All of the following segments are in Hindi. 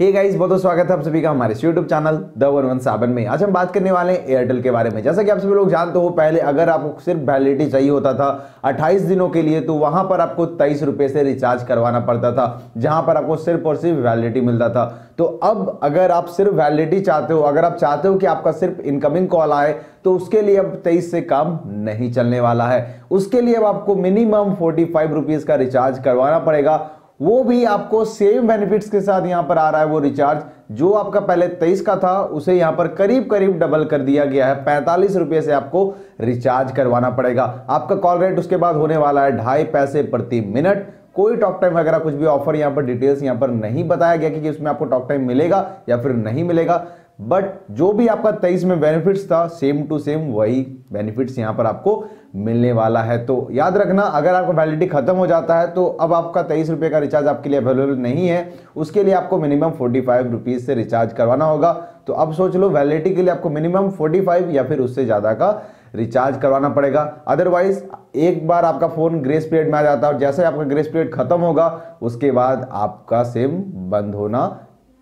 हे गाइस बहुत बहुत स्वागत है आप सभी का हमारे YouTube channel the one one Sawan में। आज हम बात करने वाले हैं एयरटेल के बारे में। जैसा कि आप सभी लोग जानते हो, पहले अगर आपको सिर्फ़ वैलिडिटी चाहिए होता था 28 दिनों के लिए तो वहाँ पर आपको तेईस रुपए से रिचार्ज करवाना पड़ता था, जहाँ पर आपको सिर्फ़ और सिर्फ़ वैलिडिटी मिलता था। तो अब अगर आप सिर्फ़ वैलिडिटी चाहते हो, अगर आप चाहते हो कि आपका सिर्फ़ इनकमिंग कॉल आए तो उसके लिए अब तेईस से कम नहीं चलने वाला है। उसके लिए अब आपको मिनिमम फोर्टी फाइव का रिचार्ज करवाना पड़ेगा। वो भी आपको सेम बेनिफिट्स के साथ यहाँ पर आ रहा है वो रिचार्ज जो आपका पहले तेईस का था, उसे यहाँ पर करीब करीब डबल कर दिया गया है। पैंतालीस रुपए से आपको रिचार्ज करवाना पड़ेगा। आपका कॉल रेट उसके बाद होने वाला है ढाई पैसे प्रति मिनट। कोई टॉक टाइम वगैरह कुछ भी ऑफ़र यहाँ पर डिटेल्स यहाँ पर नहीं बताया गया कि उसमें आपको टॉक टाइम मिलेगा या फिर नहीं मिलेगा। बट जो भी आपका तेईस में बेनिफिट्स था सेम टू सेम वही बेनिफिट्स यहाँ पर आपको मिलने वाला है। तो याद रखना, अगर आपका वैलिडिटी खत्म हो जाता है तो अब आपका तेईस रुपए का रिचार्ज आपके लिए अवेलेबल नहीं है। उसके लिए आपको मिनिमम फोर्टी फाइव रुपीज़ से रिचार्ज करवाना होगा। तो अब सोच लो वैलिडिटी के लिए आपको मिनिमम फोर्टी फाइव या फिर उससे ज़्यादा का रिचार्ज करवाना पड़ेगा। अदरवाइज़ एक बार आपका फ़ोन ग्रेस पीरियड में आ जाता है और जैसे आपका ग्रेस पीरियड खत्म होगा, उसके बाद आपका सिम बंद होना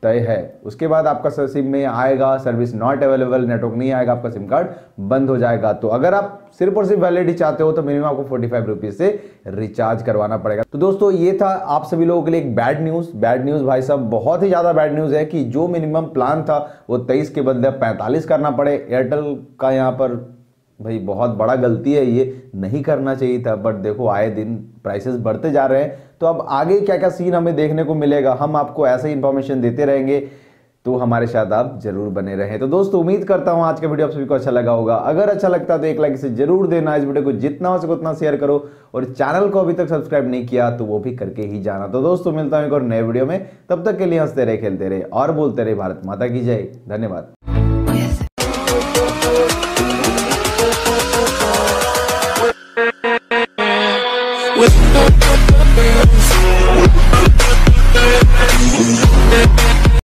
तय है। उसके बाद आपका सिम में आएगा सर्विस नॉट अवेलेबल नेटवर्क नहीं आएगा, आपका सिम कार्ड बंद हो जाएगा। तो अगर आप सिर्फ़ और सिर्फ़ वैलिडिटी चाहते हो तो मिनिमम आपको फोर्टी फाइव रुपीज़ से रिचार्ज करवाना पड़ेगा। तो दोस्तों, ये था आप सभी लोगों के लिए एक बैड न्यूज़ बैड न्यूज़ भाई साहब, बहुत ही ज़्यादा बैड न्यूज़ है कि जो मिनिमम प्लान था वो तेईस के बदले पैंतालीस करना पड़े। एयरटेल का यहाँ पर भाई, बहुत बड़ा गलती है ये, नहीं करना चाहिए था बट देखो, आए दिन प्राइसेस बढ़ते जा रहे हैं तो अब आगे क्या क्या सीन हमें देखने को मिलेगा, हम आपको ऐसे इन्फॉर्मेशन देते रहेंगे तो हमारे साथ आप ज़रूर बने रहें। तो दोस्तों, उम्मीद करता हूँ आज का वीडियो आप सभी को अच्छा लगा होगा। अगर अच्छा लगता है तो एक लाइक से ज़रूर देना, इस वीडियो को जितना हो सके उतना शेयर करो, और चैनल को अभी तक सब्सक्राइब नहीं किया तो वो भी करके ही जाना। तो दोस्तों, मिलता हूँ एक और नए वीडियो में, तब तक के लिए हँसते रहे, खेलते रहे, और बोलते रहे, भारत माता की जय। धन्यवाद।